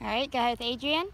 All right, go ahead with Adrian.